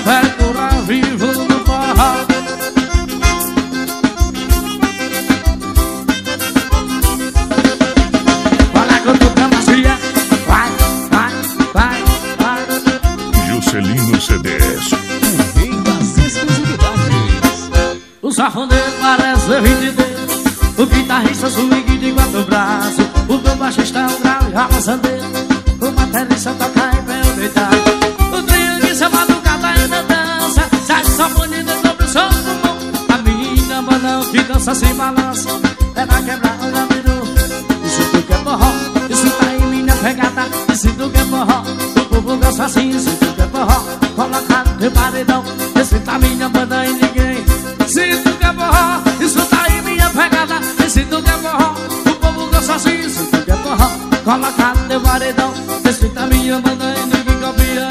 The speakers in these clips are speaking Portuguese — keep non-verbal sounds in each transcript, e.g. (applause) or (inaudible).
café por vivo no forró Fala macia Vai, vai, vai, vai. Juscelino CDS O rei das exclusividades. O safoneiro parece 23 O guitarrista swing de quatro braços O meu baixista é um grau e rapaçandeiro O baterista toca gosta assim Isso tu que é forró Coloca no paredão. Esse tá minha banda e ninguém. Se tu que é forró tá em minha pegada. Esse tu que é forró O povo gosta assim Se tu que é forró Coloca no paredão. Esse tá minha banda e ninguém copia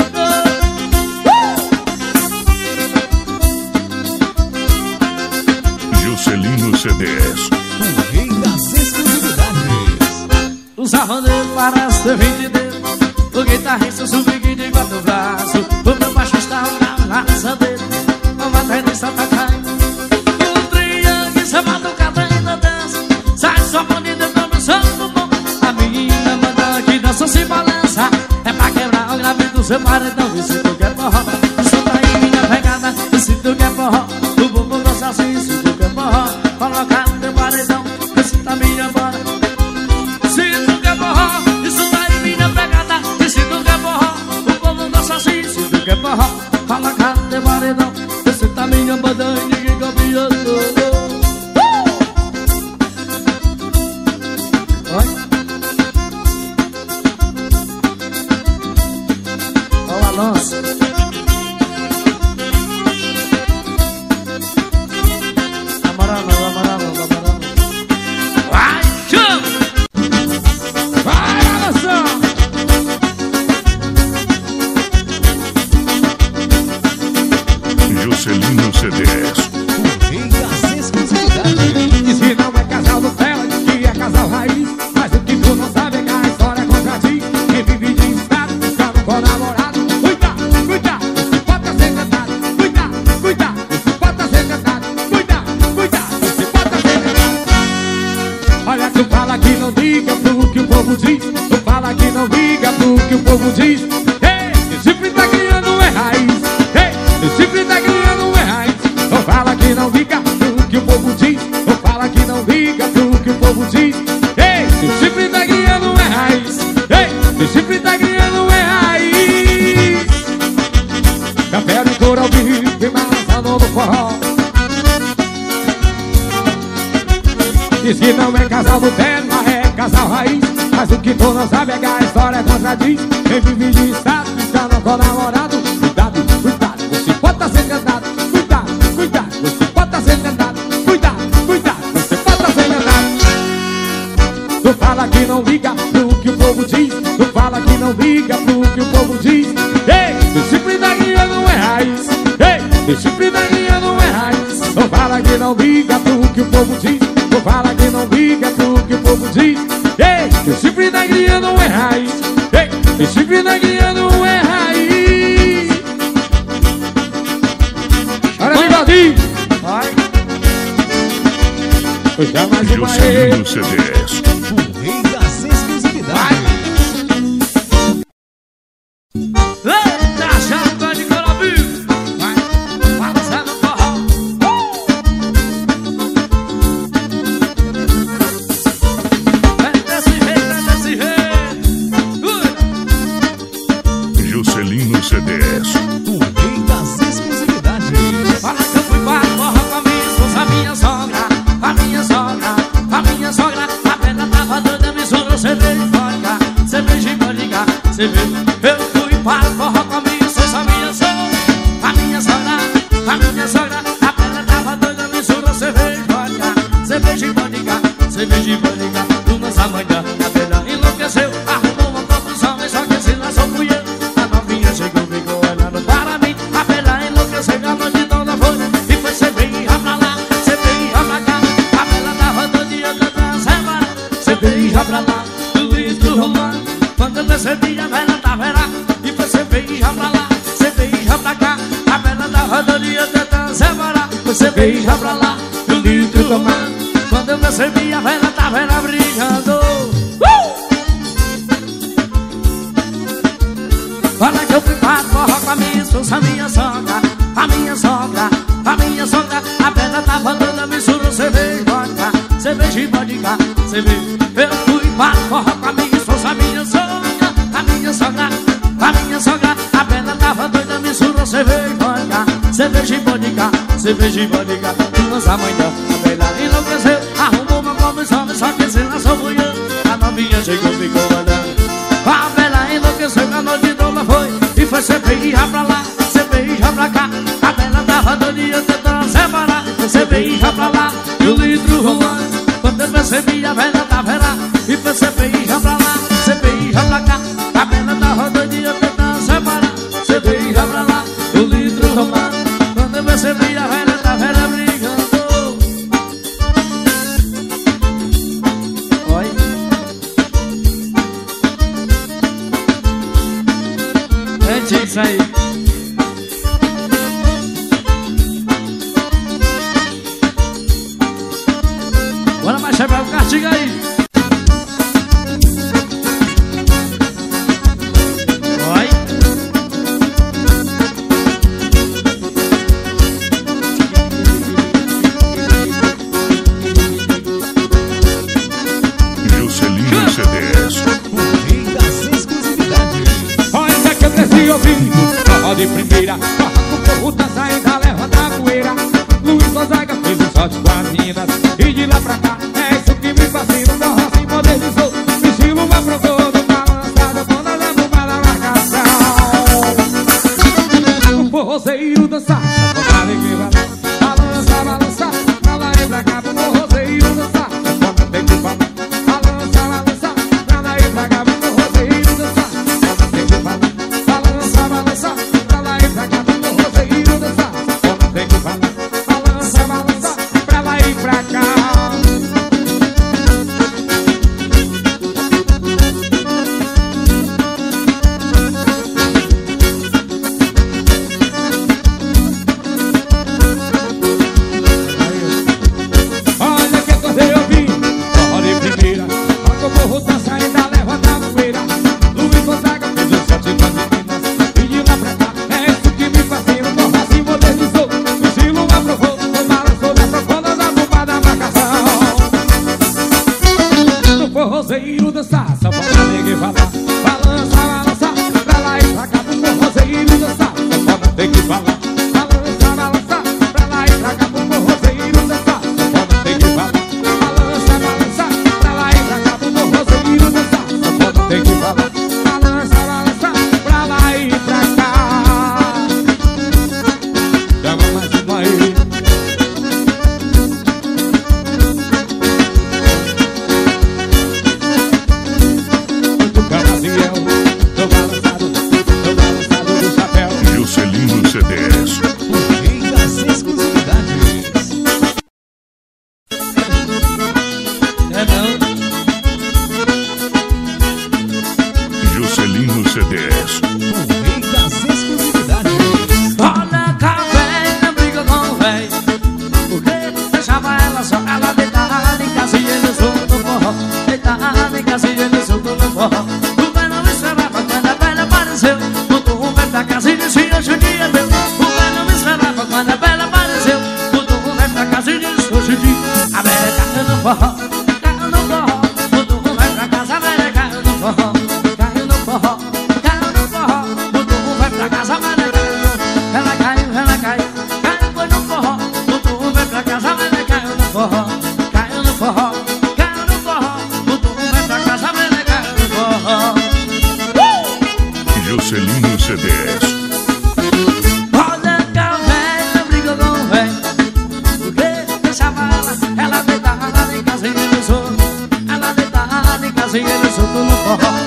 Juscelino CDS O rei das exclusividades. O safoneiro parece ter 20 dedos O guitarrista swing de quatro braços. O meu um grau na raça dele. O baterista tá Oi? Ó o Alonso liga pro que o povo diz. Ei, Recife tá criando é raiz. Ei, Recife tá criando é raiz. Café de couro ao vivo e balançando no forró. Diz que não é casal do mas é casal raiz. Mas o que tu não sabe é que a história contradiz. Quem vive de estado, estando com namorado não liga pro que o povo diz. Tu fala que não liga pro que o povo diz. Ei, disciplina guia não é raiz. Ei, disciplina guia não é raiz. Tu fala que não liga pro que o povo diz. Tu fala que não liga pro que o povo diz. Ei, disciplina guia não é raiz. Ei, disciplina guia não é raiz. Olha, Bigodinho. Vai. Juscelino CDS cerveja pra lá e um litro pra Quando eu percebi a velha tava era brigando Fala uh! Olha que eu fui para forró com a minha esposa, a minha sogra A minha sogra, a minha sogra A pedra tá tava toda mistura, cerveja e vodka Cerveja e vodka, cerveja Eu fui para forró com a minha esposa, a minha sogra A minha sogra, a minha sogra A pedra tava doida, mistura, cerveja e vodka cerveja e vodka, cerveja e vodka. Lança amanhã, a velha enlouqueceu. Arrumou uma confusão, só que se lançou manhã A novinha chegou, ficou andando. A velha enlouqueceu, na noite toda foi. E foi CPI, já pra lá, CPI, já pra cá. A velha tava doida, tentando separar. CPI, já pra lá, e o litro rolando Quando eu percebi, a velha tava lá E foi CPI, já pra lá. desse ouvido Barra de primeira, barra com porro da saída, leva da poeira. Luiz Gonzaga fez um só de as minas E de lá Ajá. (laughs)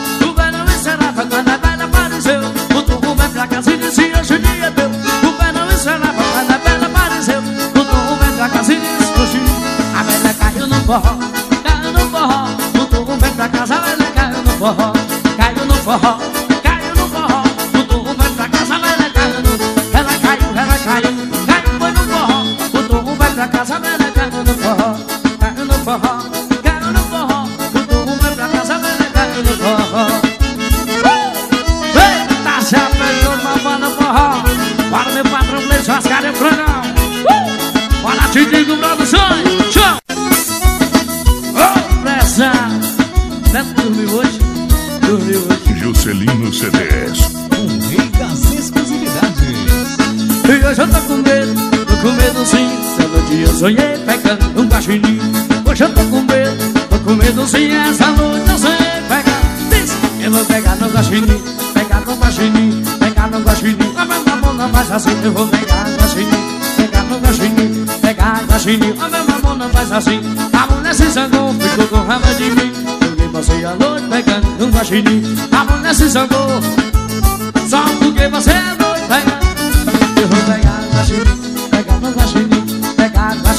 sim Todo dia eu sonhei pegando um guaxinim Hoje eu tô com medo, tô com medo sim Essa noite eu sonhei pegando Diz, eu vou pegar no guaxinim Pegar no guaxinim, pegar no guaxinim A mão não faz assim, eu vou pegar no guaxinim Pegar no guaxinim, pegar no guaxinim A minha mão não faz assim A mulher se zangou, ficou com raiva de mim. Porque passei a noite pegando um guaxinim A mulher se zangou. Só porque você é doido pegando Eu vou pegar no guaxinim Pegar no guaxinim,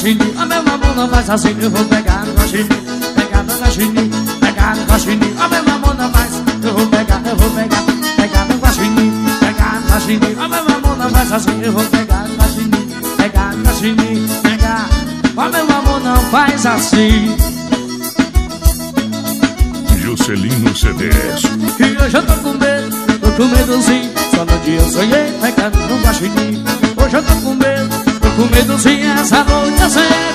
A minha mão não faz assim, eu vou pegar no Pegar no guaxinim, pegar no guaxinim A mão não faz, eu vou pegar, eu vou pegar Pegar no guaxinim, pegar no guaxinim A mão não faz assim, eu vou pegar no guaxinim Pegar no guaxinim, pegar. A mão não faz assim. Juscelino CDs. Que hoje eu tô com medo, tô com medo sim Só no dia eu sonhei pegando no guaxinim Hoje eu tô com medo, com medo sim Essa noite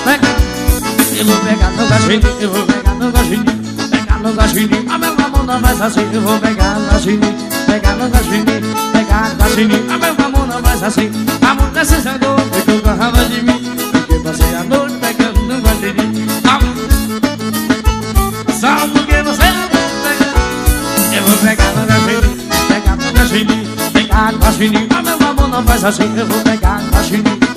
pegando Eu vou pegar no guaxinim, eu vou pegar no guaxinim Pegar no guaxinim, a minha mão não faz assim Eu vou pegar no guaxinim, pegar no guaxinim Pegar no guaxinim, a minha mão não faz assim A mulher se zangou, ficou com raiva de mim Porque passei a noite pegando no A só porque você é pega Eu vou pegar no gachininho Pegar no gachininho Pegar no gachininho A meu amor não faz assim Eu vou pegar no gachininho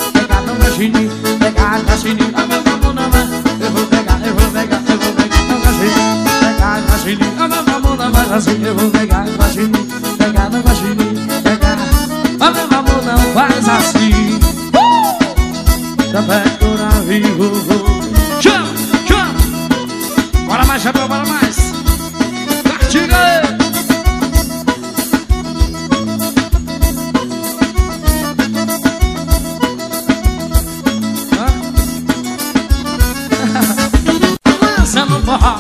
Gachininho Pegar A meu amor não vai Eu vou pegar, eu vou pegar Eu vou pegar no gachininho Pegar A meu amor não faz assim Eu vou pegar no gachininho Pegar no gachininho Pegar A meu amor não faz assim. Da pecora vivo Chama, forró.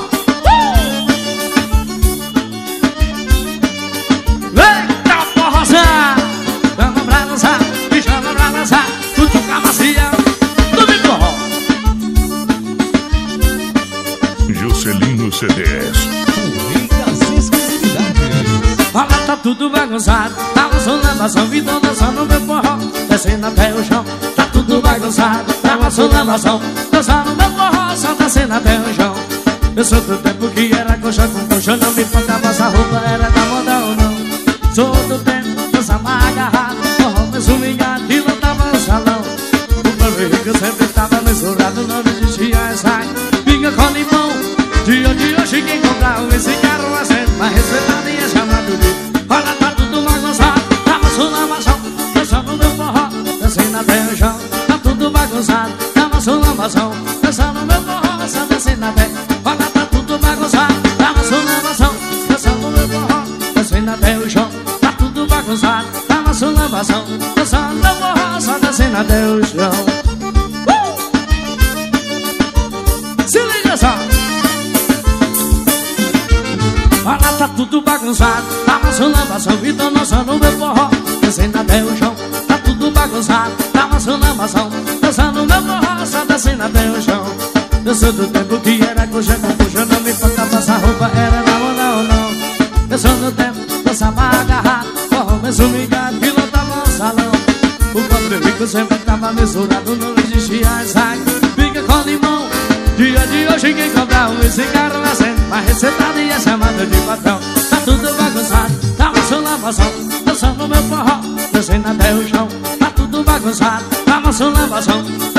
Eita, forrozão. Chama pra dançar, me chama pra dançar. Cutuca macia, tudo em forró. Juscelino CDs. Olha, tá tudo bagunçado Tá lançando lavação, Vitor dançando meu forró Descendo até o chão Tá tudo bagunçado Tá lançando lavação Dançando meu forró Só descendo até o chão Eu sou do tempo que era coxa com coxa Não me importava essa roupa era da moda ou não? Sou do tempo, dançava agarrado Forró me swingado e lotava o salão. O rico sempre estava misturado Não existia essa pinga com limão Dia de hoje quem comprar esse carro é sempre mais é chamado de patrão. Tá tudo bagunçado, tá a maçã Dançando meu forró, descendo até o chão. Tá tudo bagunçado, tá amassando a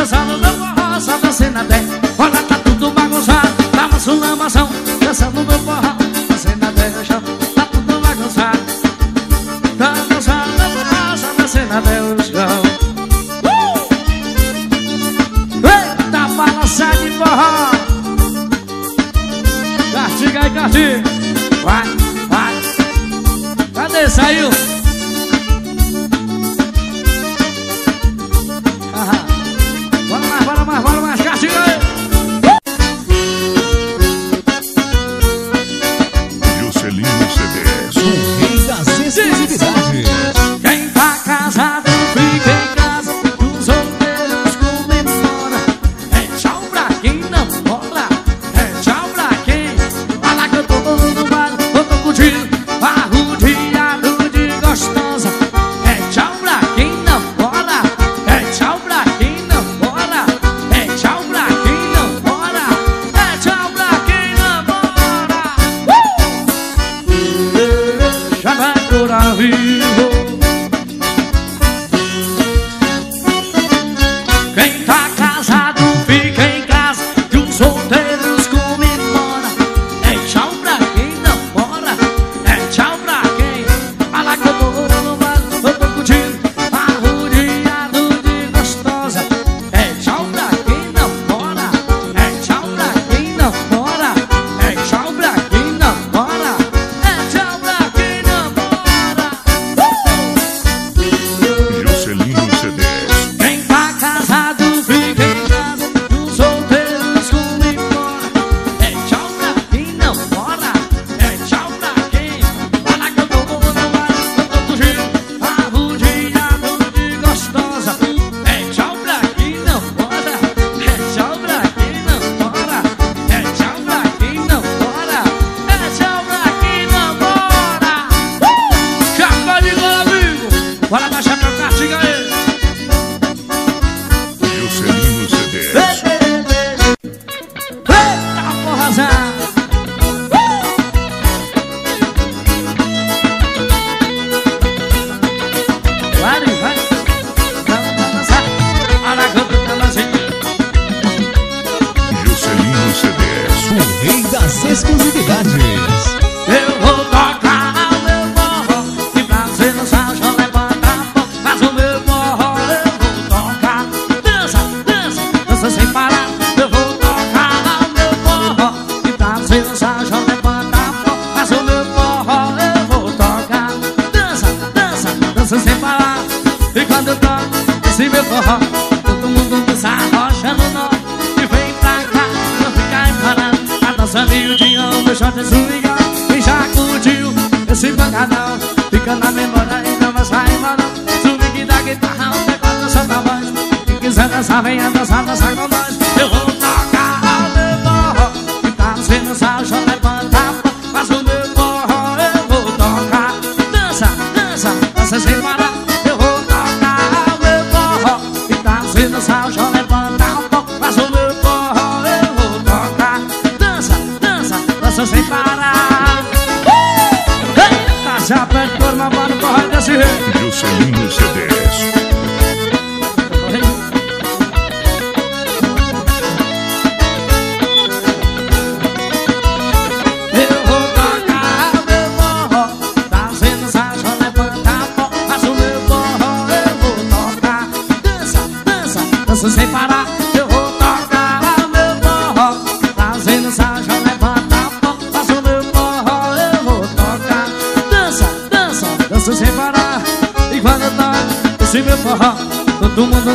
dança, sem parar. Eu vou tocar o meu forró E pra dançar, deixa eu levantar a mão Faz o meu forró, eu vou tocar. Dança, dança, dança sem parar. E quando eu toco esse meu forró Todo mundo dança arrochando nó. E vem pra cá, não fica parado A dança miudinha, o meu short é swingado e já curtiu esse pancadão Fica na memória e não vai sair embora dançar, venha dançar, dançar com Eu vou tocar o meu forró E pra você dançar, deixa eu levantar a mão Faz o meu forró, eu vou tocar. Dança, dança, dança sem parar Eu vou tocar o meu forró E pra você dançar, deixa eu levantar a mão Faz o meu forró, eu vou tocar. Dança, dança, dança sem parar. Eita, já pede por uma bola, corre desse jeito. Juscelino CDs.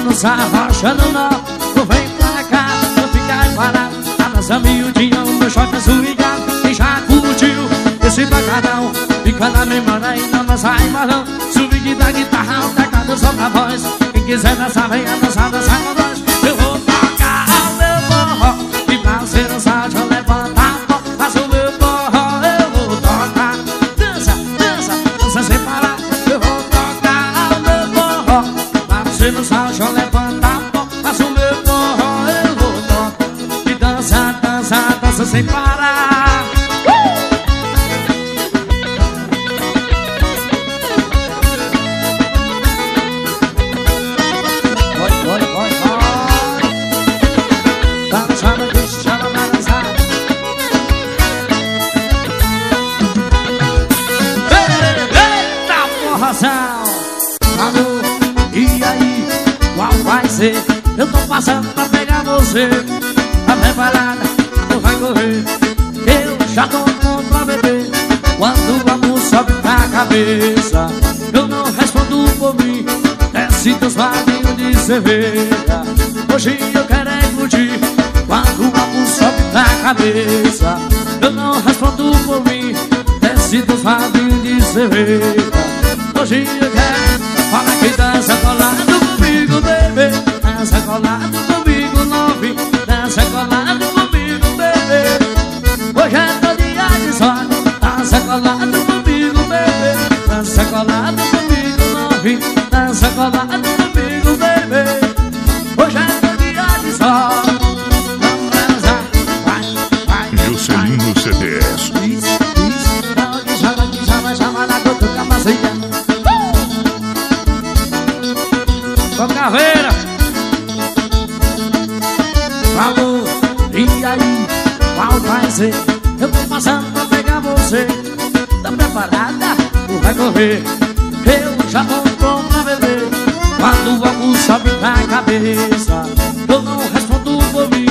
Não sabe, arrochando nó Não vem pra cá, não fica parado. A dança miudinha, o meu short é swingado Quem já curtiu esse bacalhau Fica na memória e não dança embalão Swing da guitarra, o teclado solta a voz Quem quiser dançar, venha dançar, dançar com sem parar Desce teus barrinhos de cerveja Hoje eu quero Fala que dança colado comigo, bebê. Dança colado comigo, novinho Dança colado comigo, bebê. Hoje é teu dia de sorte Dança colado comigo, bebê. Dança colado comigo, novinho Dança colado Correr. Eu já vou pra beber. Quando o álcool sobe pra cabeça, eu não respondo por mim.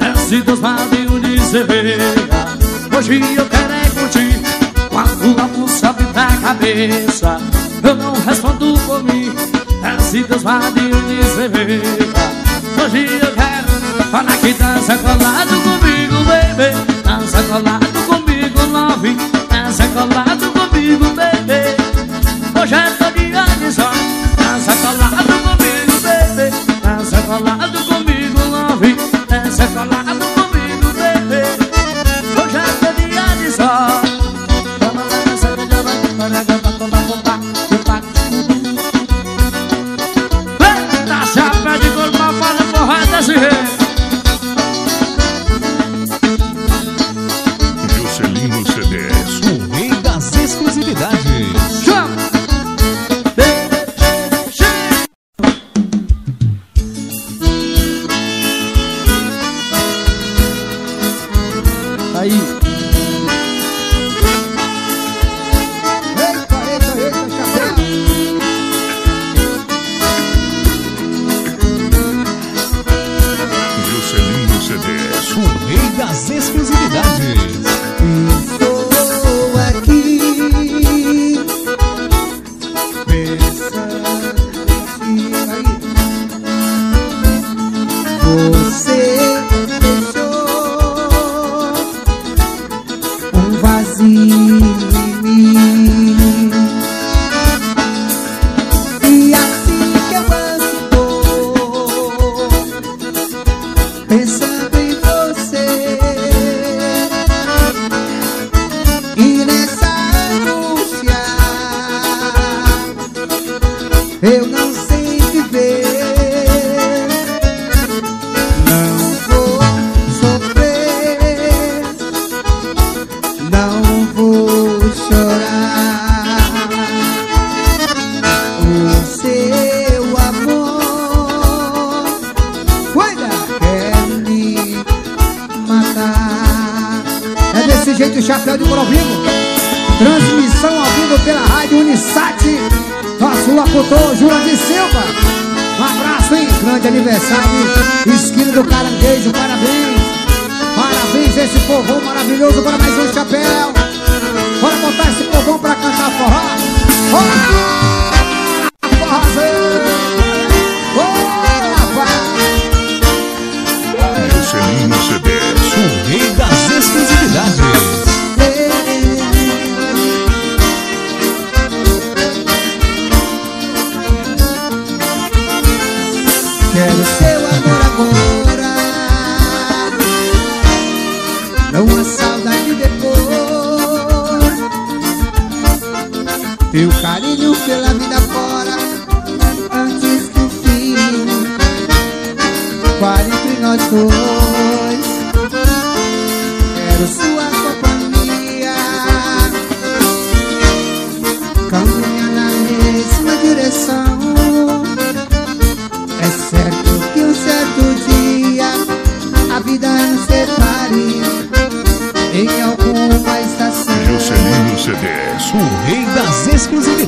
Desce dos barrinhos de cerveja. Hoje eu quero é curtir. Quando o álcool sobe pra cabeça, eu não respondo por mim. Desce dos barrinhos de cerveja. Hoje eu quero falar que dança colado comigo, baby. Dança colado comigo, love. Dança colado comigo, amigo bebê Hoje é só de Aí. cantor de Silva. Um abraço, hein? Grande aniversário, esquina do caranguejo, parabéns. Parabéns esse povão maravilhoso, para mais um chapéu. Bora botar esse povão pra cantar forró. forró, Forrozeiro! Quero seu amor agora. Não há saudade depois. Teu carinho pela vida fora Antes do fim. Para entre nós dois. Quero sua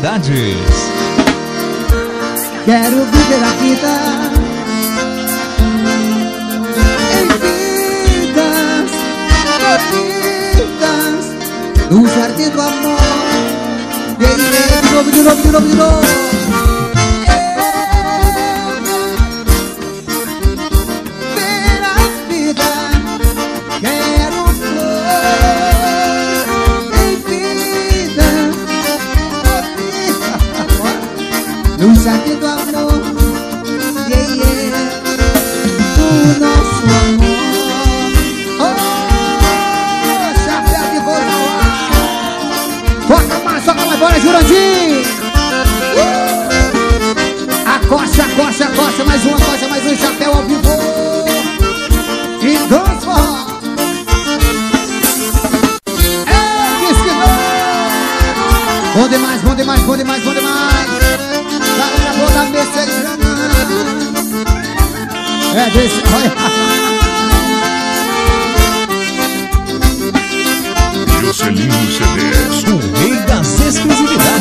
novidades. Quero viver a vida em vidas, vidas, no jardim do amor. Vem, vem, de novo, de novo, de novo, de novo. 突击订单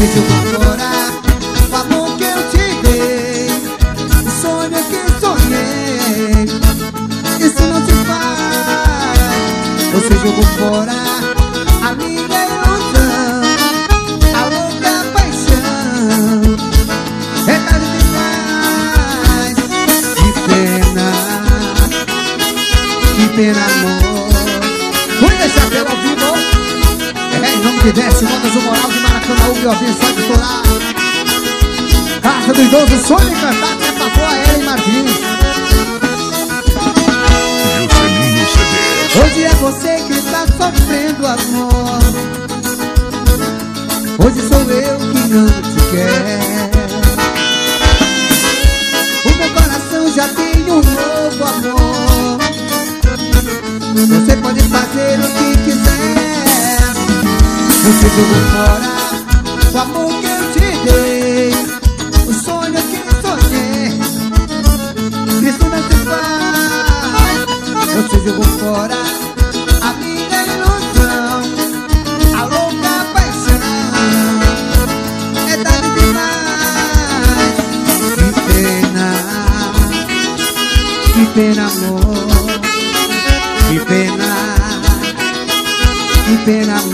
Você jogou fora o amor que eu te dei. O sonho que sonhei. Isso não se faz. Você jogou fora a minha ilusão. A louca paixão É tarde demais Que pena Que pena, amor Vamos deixar pelo ao vivo. É, em nome de Décio, Meu abençoado de estourar. Casa do idoso, sonho cantar, até passou a Ellen Martins. Juscelino. Hoje é você que está sofrendo amor Hoje sou eu que não te quer O meu coração já tem um novo amor Você pode fazer o que quiser Você jogou fora Pena amor Que pena Que pena amor